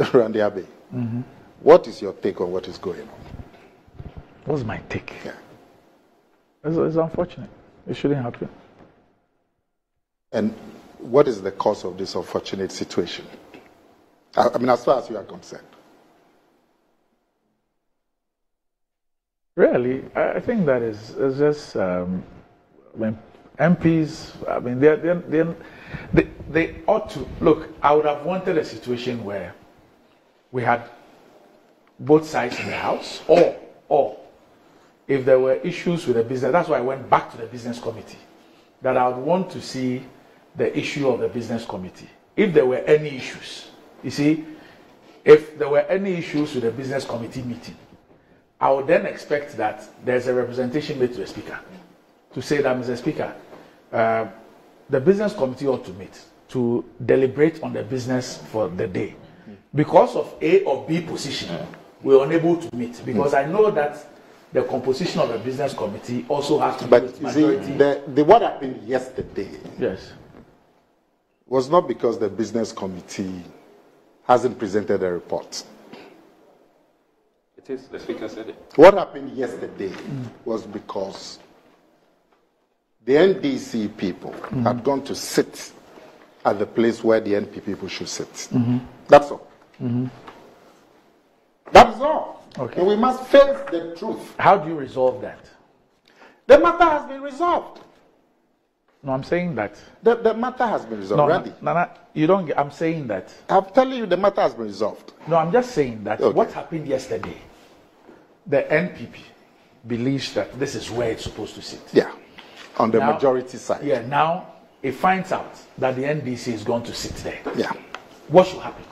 Randy Abbey, what is your take on what is going on? What's my take? Yeah. It's, it's unfortunate. It shouldn't happen. And what is the cause of this unfortunate situation? I, I mean, as far as you are concerned. Really, I think that is, is just um, when MPs. I mean, they're, they're, they're, they they ought to look. I would have wanted a situation where we had both sides in the house, or or if there were issues with the business. That's why I went back to the business committee. That I would want to see the issue of the business committee. If there were any issues, you see, if there were any issues with the business committee meeting, I would then expect that there's a representation made to the speaker to say that, Mr. Speaker, uh, the business committee ought to meet to deliberate on the business for the day. Because of A or B position, we are unable to meet because hmm. I know that the composition of the business committee also has to do But with you see, majority. the, the, what happened yesterday yes. was not because the business committee hasn't presented a report. It is. The speaker said it. What happened yesterday was because the NDC people hmm. had gone to sit at the place where the NP people should sit. Mm-hmm. That's all. Mm-hmm. That is all. Okay. And we must face the truth. How do you resolve that? The matter has been resolved. No, I'm saying that. The, the matter has been resolved. Already. No, Nana, you don't. Get, I'm saying that. I'm telling you, the matter has been resolved. No, I'm just saying that Okay. what happened yesterday, the NPP believes that this is where it's supposed to sit. Yeah. On the Now- majority side. Yeah, now it finds out that the NDC is going to sit there. Yeah. What should happen?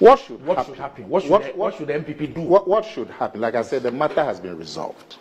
What should What happen? should happen? What should, What- the, what should the NPP do? What, what should happen? Like I said, the matter has been resolved.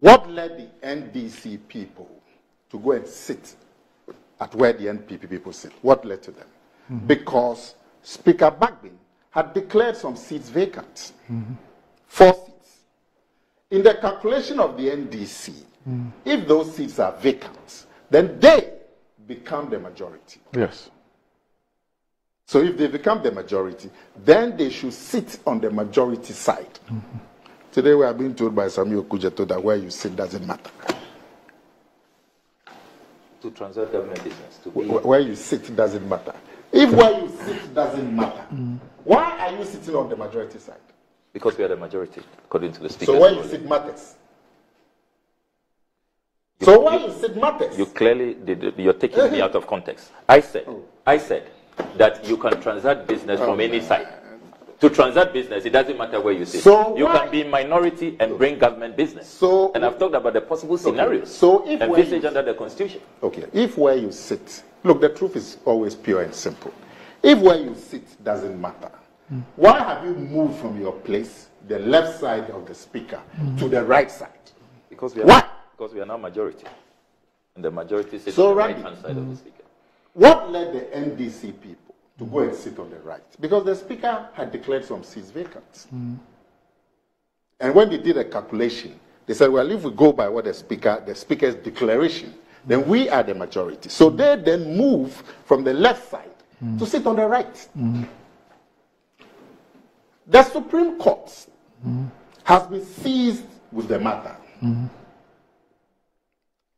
What led the NDC people to go and sit at where the NPP people sit? What led to them? Mm-hmm. Because Speaker Bagbin had declared some seats vacant. Mm-hmm. Four seats. In the calculation of the NDC, mm. if those seats are vacant, then they become the majority. Yes. So if they become the majority, then they should sit on the majority side. Mm-hmm. Today we are being told by Samuel Kujeto that where you sit doesn't matter. To transact government business. To be, Where you sit doesn't matter. If where you sit doesn't matter, mm-hmm. why are you sitting on the majority side? because we are the majority, according to the speaker. So where you sit matters. So where you sit matters. You clearly did, you're taking me out of context. I said, oh. I said that you can transact business from oh, any side. To transact business, it doesn't matter where you sit. So you why- can be minority and bring government business. So- and I've talked about the possible scenarios So if where envisaged you- under the constitution. Okay, if where you sit, look, the truth is always pure and simple. If where you sit doesn't matter, hmm. why have you moved from your place, the left side of the speaker, hmm. to the right side? Because we are, Why? Because we are now majority. And the majority sits So, on the right hand side of the hmm. speaker. What led the NDC people to go and sit on the right? Because the speaker had declared some seats vacant. And when they did a calculation, they said, well, if we go by what the speaker, the speaker's declaration, then we are the majority. So they then move from the left side to sit on the right. The Supreme Court has been seized with the matter,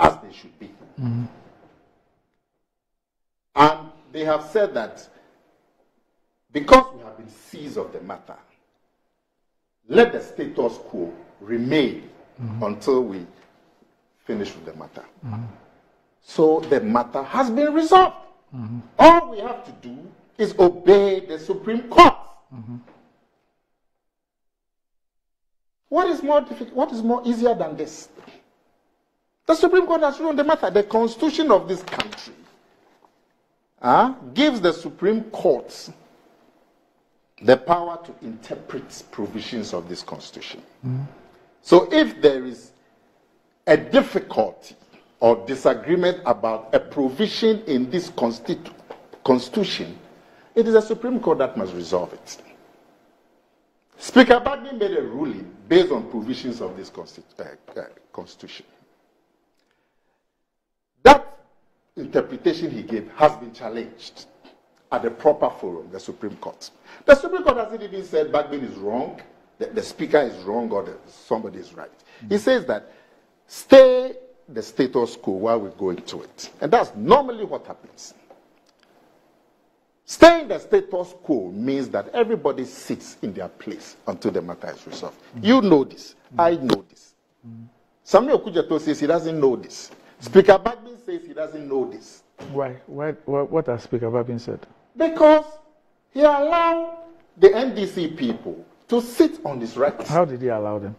as they should be. They have said that because we have been seized of the matter, let the status quo remain mm-hmm. until we finish with the matter. Mm-hmm. So the matter has been resolved. Mm-hmm. All we have to do is obey the Supreme Court. What is more difficult? What is more easier than this? The Supreme Court has ruled on the matter. The Constitution of this country uh, gives the Supreme Court the power to interpret provisions of this Constitution. So if there is a difficulty or disagreement about a provision in this constitu- Constitution, it is the Supreme Court that must resolve it. Speaker Bagbin made a ruling based on provisions of this constitu- uh, uh, Constitution. That interpretation he gave has been challenged. at the proper forum, the Supreme Court. The Supreme Court hasn't even said Bagbin is wrong, the, the speaker is wrong, or the, somebody is right. He mm. says that stay the status quo while we go into it. And that's normally what happens. Staying the status quo means that everybody sits in their place until the matter is resolved. Mm. You know this. Mm. I know this. Samuel Kujato says he doesn't know this. Speaker Bagbin says he doesn't know this. Why? Why? What, what has Speaker Bagbin said? Because he allowed the NDC people to sit on his rights. How did he allow them?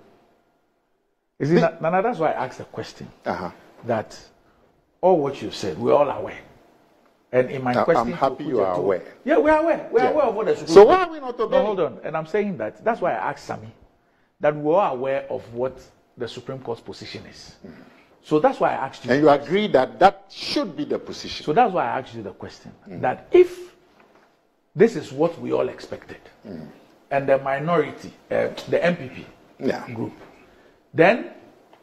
Is it not, Nana, that's why I asked a question. Uh-huh. That all what you said, we're all aware. And in my I- question, I'm happy you are aware. Yeah, we are aware. We are Yeah. aware of what the So why are we not No, hold on. And I'm saying that. That's why I asked Sami that we are aware of what the Supreme Court's position is. So that's why I asked you. And you agree that that should be the position. So that's why I asked you the question mm. that if this is what we all expected, mm. and the minority, uh, the NPP Yeah. group, then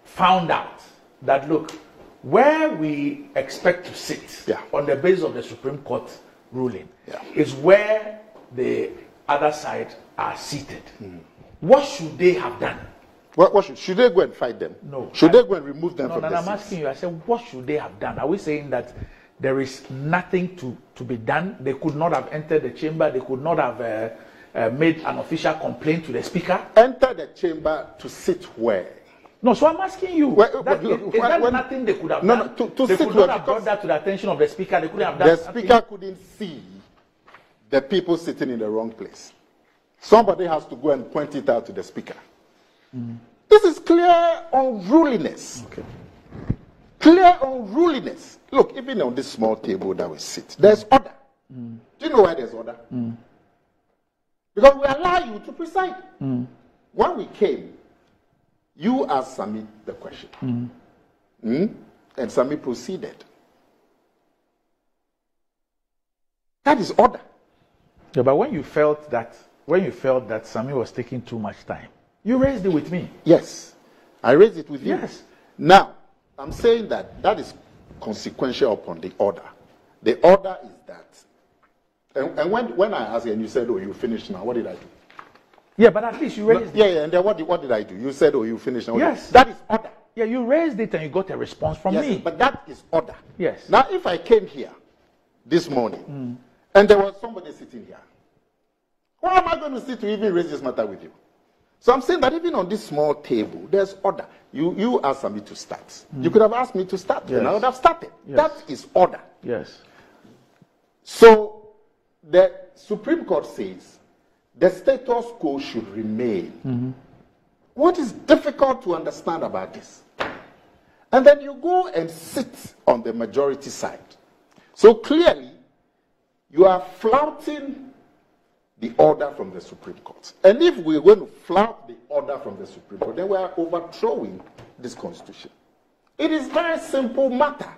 found out that look, where we expect to sit Yeah. on the basis of the Supreme Court ruling Yeah. is where the other side are seated. Mm. What should they have done? What, what should, should they go and fight them? No. Should I- they go and remove them No, from no, the I'm asking you. I said, what should they have done? Are we saying that there is nothing to, to be done? They could not have entered the chamber. They could not have uh, uh, made an official complaint to the speaker. Enter the chamber to sit where? No, so I'm asking you. Well, that, is, is when- that when- nothing they could have No, done? no, to- to they sit could where? not have brought that to the attention of the speaker. They couldn't have done The speaker couldn't see the people sitting in the wrong place. Somebody has to go and point it out to the speaker. Mm. This is clear unruliness. Okay. Clear unruliness. Look, even on this small table that we sit, there's mm. order. Mm. Do you know why there's order? Because we allow you to preside. When we came, you asked Sami the question. And Sami proceeded. That is order. Yeah, but when you felt that, when you felt that Sami was taking too much time, you raised it with me. Yes. I raised it with you. Yes. Now, I'm saying that that is consequential upon the order. The order is that. And, and when, when I asked you and you said, oh, you finished now, what did I do? Yeah, but at least you raised it. Yeah, yeah, and then what did, what did I do? You said, oh, you finished now. Yes. That is order. Yeah, you raised it and you got a response from Yes, me. but that is order. Yes. Now, if I came here this morning mm. and there was somebody sitting here, why am I going to sit to even raise this matter with you? So I'm saying that even on this small table, there's order. You, you asked me to start. You could have asked me to start, and I would have started. Yes. That is order. yes. So the Supreme Court says the status quo should remain. Mm-hmm. What is difficult to understand about this? And then you go and sit on the majority side. So clearly, you are flouting the order from the Supreme Court. And if we're going to flout the order from the Supreme Court, then we are overthrowing this constitution. It is very simple matter.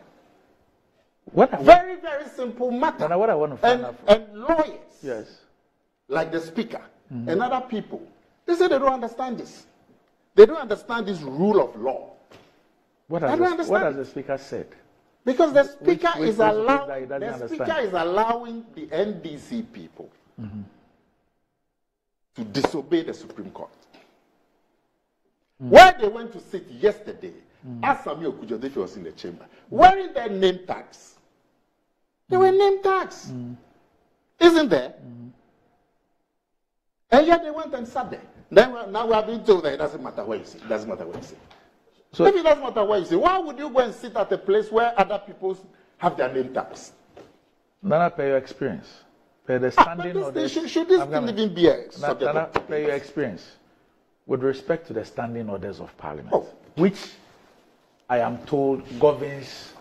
What I, Very, very simple matter. Nana, what I want to find And, out from and lawyers, yes. like the speaker mm-hmm. and other people, they say they don't understand this. They don't understand this rule of law. What I has, the, what has the speaker said? Because the speaker which is principle allowing that he the understand? speaker is allowing the NDC people mm-hmm. To disobey the Supreme Court. Where they went to sit yesterday, mm. as Samuel Kujodefi was in the chamber, wearing their name tags. They were name tags. Mm. Isn't there? Mm. And yet they went and sat there. Then now we are being told that it doesn't matter where you sit. It doesn't matter where you sit. So- if it doesn't matter where you sit, why would you go and sit at a place where other people have their name tags? Nana, per your experience, per the standing but of this, the should, should this gonna- even be a Na- subject Nana, of per your experience, with respect to the standing orders of Parliament, Oh. which I am told governs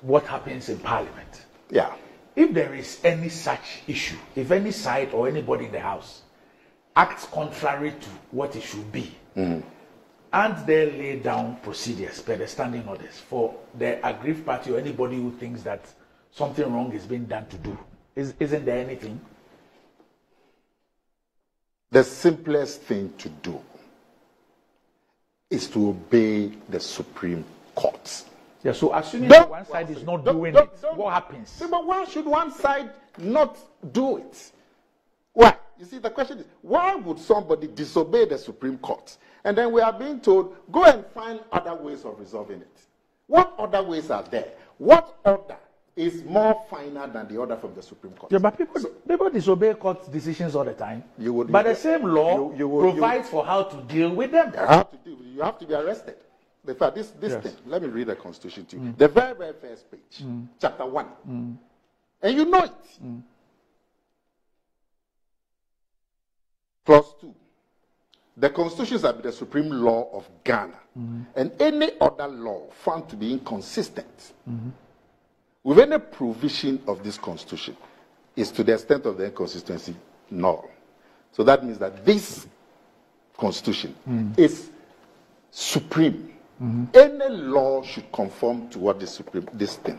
what happens in Parliament. Yeah. If there is any such issue, if any side or anybody in the House acts contrary to what it should be, mm. and they lay down procedures per the standing orders for the aggrieved party or anybody who thinks that something wrong is being done to do, is, isn't there anything? The simplest thing to do is to obey the Supreme Court. Yeah, so assuming Don't- that one side is not Don't- doing don't- it, what happens? See, but why should one side not do it? Why? You see, the question is, why would somebody disobey the Supreme Court? And then we are being told, go and find other ways of resolving it. What other ways are there? What order is more final than the order from the Supreme Court? Yeah, but people, people disobey court decisions all the time. You would- but you- the same law you- you would- provides for how to deal with them. You have to do. You have to be arrested. In fact, this this Yes. thing. Let me read the Constitution to you. Mm. The very very first page, mm. chapter one, mm. and you know it. Clause two. The Constitution shall be the supreme law of Ghana, and any other law found to be inconsistent mm-hmm. With any provision of this Constitution is to the extent of the inconsistency null. So that means that this Constitution mm. is supreme. Mm-hmm. Any law should conform to what is supreme, this thing.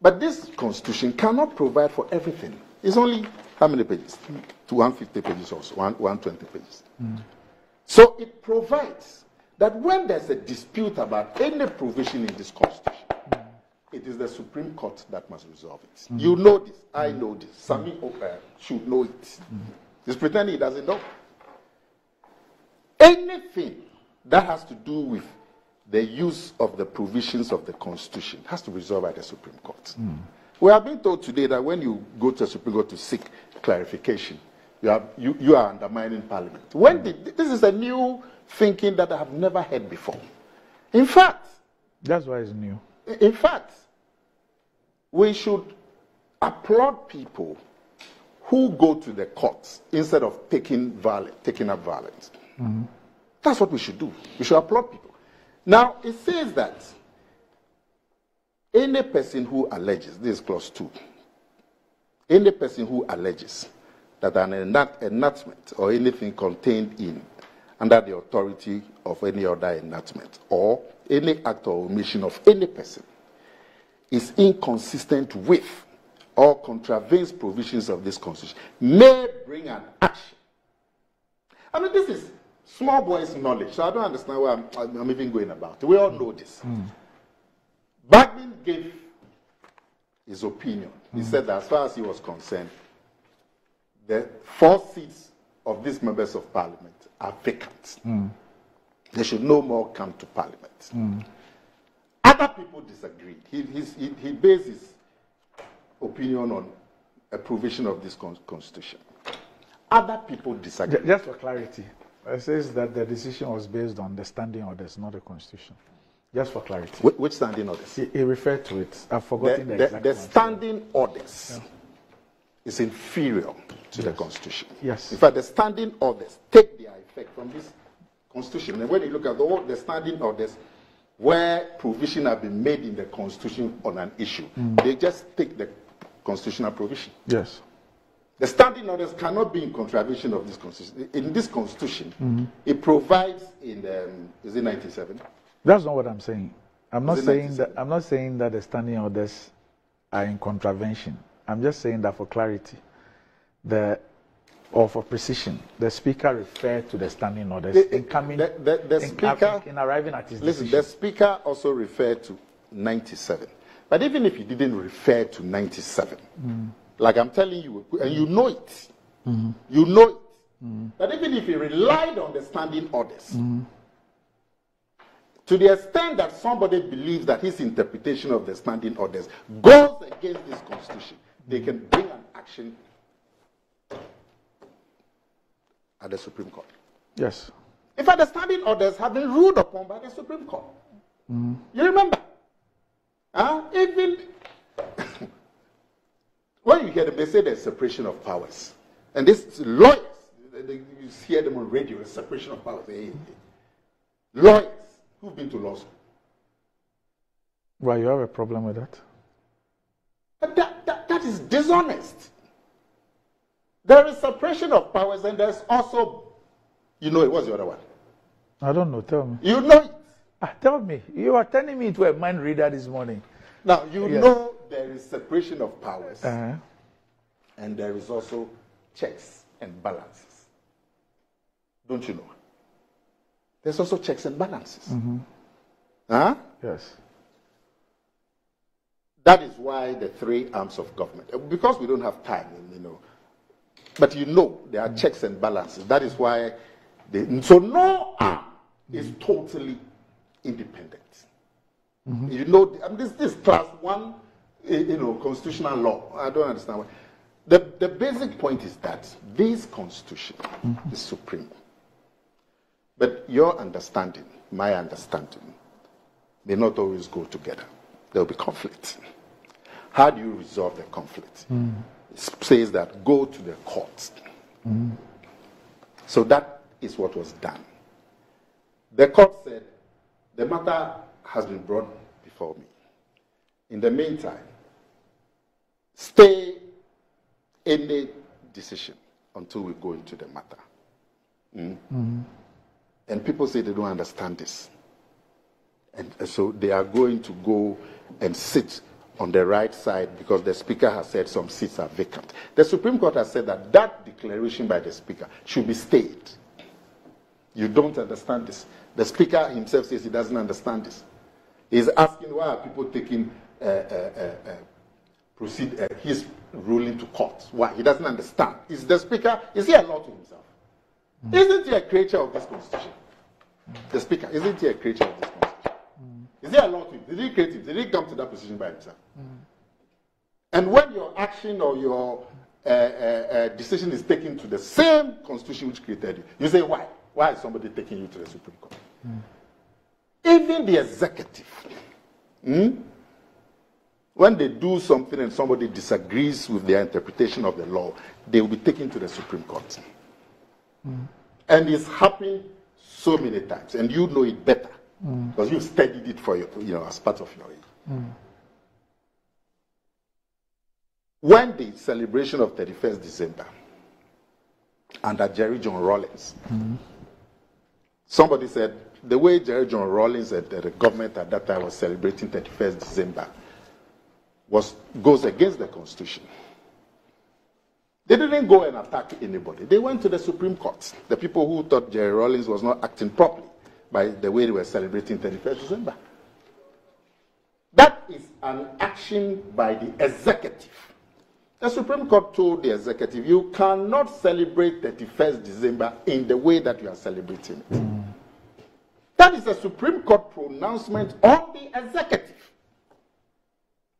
But this constitution cannot provide for everything. It's only how many pages? To 150 pages also, one- 120 pages. Mm. So it provides that when there's a dispute about any provision in this constitution, it is the Supreme Court that must resolve it. Mm-hmm. You know this. I mm-hmm. know this. Sami uh, should know it. He's pretending he doesn't know. Anything that has to do with the use of the provisions of the Constitution has to be resolved by the Supreme Court. Mm. We have been told today that when you go to the Supreme Court to seek clarification, you are, you, you are undermining Parliament. When mm. did, this is a new thinking that I have never heard before. In fact, That's why it's new. In fact, we should applaud people who go to the courts instead of taking violence, taking up violence. Mm-hmm. That's what we should do. We should applaud people. Now, it says that any person who alleges, this is clause 2, any person who alleges that an enactment or anything contained in under the authority of any other enactment or any act or omission of any person is inconsistent with or contravenes provisions of this constitution may bring an action. I mean, this is small boys' knowledge, so I don't understand why I'm, I'm- I'm even going about it. We all know this. Hmm. Bagbin gave his opinion. He hmm. said that as far as he was concerned, the four seats of these members of parliament are vacant. Hmm. They should no more come to parliament. Hmm. Other people disagreed. He, he, he based his opinion on a provision of this con- constitution. Other people disagreed. Just for clarity, it says that the decision was based on the standing orders, not the constitution. Just for clarity. Wh- Which standing orders? He, he referred to it. I've The, forgotten the, the, exact the one. standing orders is inferior to the constitution. Yes. In fact, the standing orders take their effect from this constitution. And when you look at the, all the standing orders, where provision have been made in the constitution on an issue, they just take the constitutional provision. Yes. The standing orders cannot be in contravention of this constitution. In this constitution, it provides in um, is it 97? That's not what I'm saying. I'm not saying 97? that I'm not saying that the standing orders are in contravention. I'm just saying that for clarity, the or for precision, the speaker referred to the standing orders The- in coming the- the- the in, speaker- in arriving at his Listen, decision. the speaker also referred to 97. But even if he didn't refer to 97, mm. like I'm telling you, and you mm. know it, mm-hmm. you know it, mm. that even if he relied on the standing orders, mm-hmm. to the extent that somebody believes that his interpretation of the standing orders goes against this constitution, they can bring an action at the Supreme Court. yes. In fact, the standing orders have been ruled upon by the Supreme Court. Mm-hmm. You remember? Huh? Even when you hear them, they say there's separation of powers. And this lawyers, they- they- you hear them on radio, separation of powers. Hey, lawyers who've been to law school. Well, you have a problem with that? But that, that, that is dishonest. There is separation of powers, and there's also, you know, it, was the other one? I don't know. Tell me. You know it. Ah, tell me. You are turning me into a mind reader this morning. Now, you Yes. know there is separation of powers. Uh-huh. and there is also checks and balances. Don't you know? There's also checks and balances. Huh? Yes. That is why the three arms of government, because we don't have time, you know. But you know there are mm. checks and balances. That is why, they, so no arm mm. is totally independent. Mm-hmm. You know, I mean, this, this class one, eh, you know, constitutional law. I don't understand why. The, the basic point is that this constitution mm-hmm. is supreme. But your understanding, my understanding, may not always go together. There will be conflict. How do you resolve the conflict? It says that go to the courts. So that is what was done. The court said the matter has been brought before me. In the meantime, stay any decision until we go into the matter. Mm. And people say they don't understand this. And so they are going to go and sit on the right side because the speaker has said some seats are vacant. The Supreme Court has said that that declaration by the speaker should be stayed. You don't understand this. The speaker himself says he doesn't understand this. He's asking why are people taking uh, uh, uh, uh, proceed uh, his ruling to court? Why? He doesn't understand. Is the speaker is he a law to himself? Isn't he a creature of this constitution? The speaker isn't he a creature of this constitution? Is he a law to him? Did he create it? Did he come to that position by himself? And when your action or your uh, uh, uh, decision is taken to the same constitution which created you, you say, why? Why is somebody taking you to the Supreme Court? Even the executive, hmm, when they do something and somebody disagrees with their interpretation of the law, they will be taken to the Supreme Court. And it's happened so many times, and you know it better Mm. because you've studied it for your, you know, as part of your age. Mm. When the celebration of 31st December under Jerry John Rawlings, mm. somebody said the way Jerry John Rawlings and the government at that time was celebrating 31st December was goes against the Constitution. They didn't go and attack anybody. They went to the Supreme Court. The people who thought Jerry Rawlings was not acting properly by the way they were celebrating 31st December. That is an action by the executive. The Supreme Court told the executive, you cannot celebrate 31st December in the way that you are celebrating it. That is a Supreme Court pronouncement on the executive.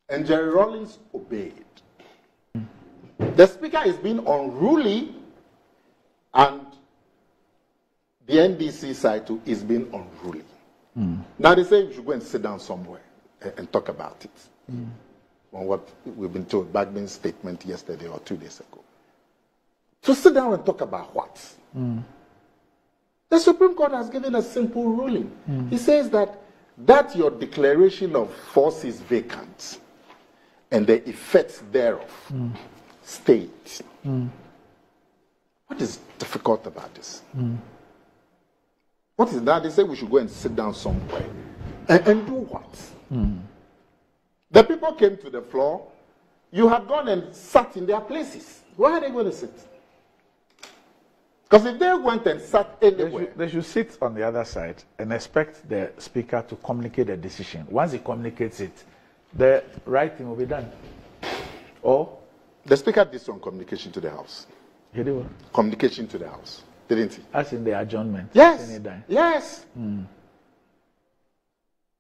And Jerry Rawlings obeyed. The speaker is being unruly, and the NDC side too is being unruly. Hmm. Now they say we should go and sit down somewhere and, and talk about it. Hmm. On what we've been told, Bagbin's statement yesterday or two days ago. To sit down and talk about what? Hmm. The Supreme Court has given a simple ruling. He says that that your declaration of force is vacant and the effects thereof state. What is difficult about this? What is that? They say we should go and sit down somewhere. And, and do what? Hmm. The people came to the floor. You had gone and sat in their places. Where are they going to sit? Because if they went and sat They anywhere, should, they should sit on the other side and expect the speaker to communicate the decision. Once he communicates it, the right thing will be done. Or the speaker did some communication to the House. he did what? Communication to the House, didn't he? As in the adjournment. Yes. Yes. Hmm.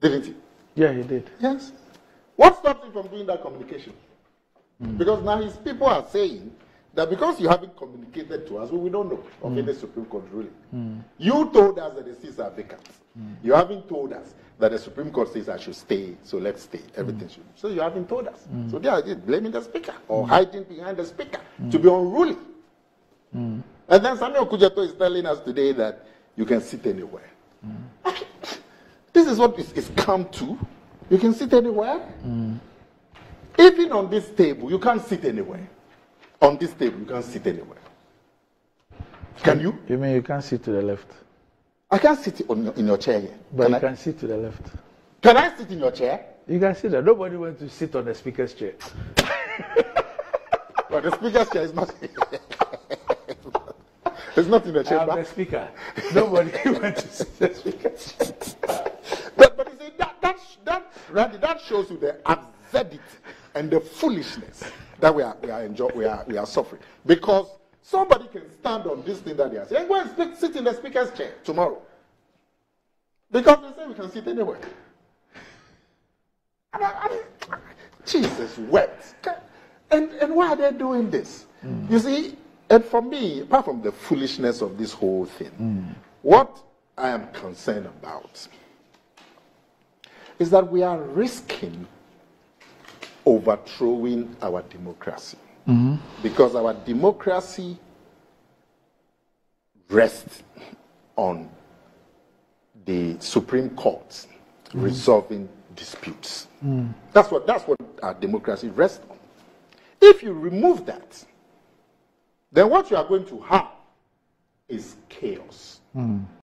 Didn't he? Yeah, he did. Yes. What stops him from doing that communication? Hmm. Because now his people are saying that because you haven't communicated to us, well, we don't know of hmm. any Supreme Court ruling. You told us that the seats are vacant. You haven't told us that the Supreme Court says I should stay, so let's stay. Everything should. So you haven't told us. So they are blaming the speaker or hiding behind the speaker to be unruly. And then Samuel Kujato is telling us today that you can sit anywhere. Mm. This is what it's, it's come to. You can sit anywhere. Mm. Even on this table, you can't sit anywhere. On this table, you can't sit anywhere. Can you? You mean you can't sit to the left? I can't sit on your, in your chair here. But Can you I, can sit to the left. can I sit in your chair? You can sit there. Nobody went to sit on the speaker's chair. Well, the speaker's chair is not. it's nothing in the I'm chamber. the speaker. Nobody went to sit the speaker's chair. But, but you see, that, that, that, Randy, that shows you the absurdity and the foolishness that we are we are enjoy, we are we are suffering because somebody can stand on this thing that they are saying go and speak, sit in the speaker's chair tomorrow because they say we can sit anywhere. And I, I, Jesus wept. And, and why are they doing this? Hmm. You see, and for me, apart from the foolishness of this whole thing, what I am concerned about is that we are risking overthrowing our democracy. Because our democracy rests on the Supreme Court resolving disputes. That's what that's what our democracy rests on. If you remove that, then what you are going to have is chaos. Hmm.